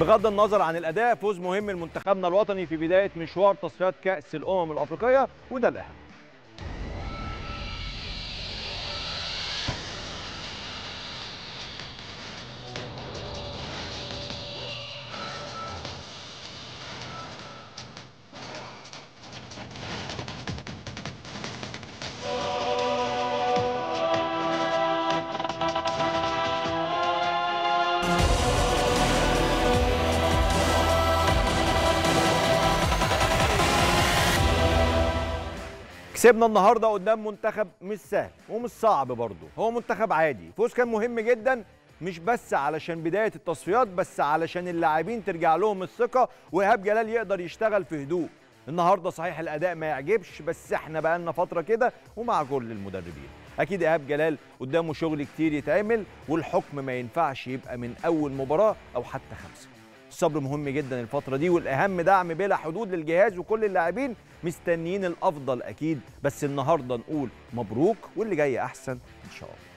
بغض النظر عن الأداء فوز مهم لمنتخبنا الوطني في بداية مشوار تصفيات كأس الأمم الأفريقية وده الأهم. كسبنا النهارده قدام منتخب مش سهل ومش صعب برضه. هو منتخب عادي. فوز كان مهم جدا مش بس علشان بداية التصفيات بس علشان اللاعبين ترجع لهم الثقة وإيهاب جلال يقدر يشتغل في هدوء. النهارده صحيح الأداء ما يعجبش بس إحنا بقالنا فترة كده ومع كل المدربين. أكيد إيهاب جلال قدامه شغل كتير يتعمل والحكم ما ينفعش يبقى من أول مباراة أو حتى خمسة. الصبر مهم جدا الفترة دي والأهم دعم بلا حدود للجهاز وكل اللاعبين. مستنيين الأفضل أكيد بس النهاردة نقول مبروك واللي جاي أحسن إن شاء الله.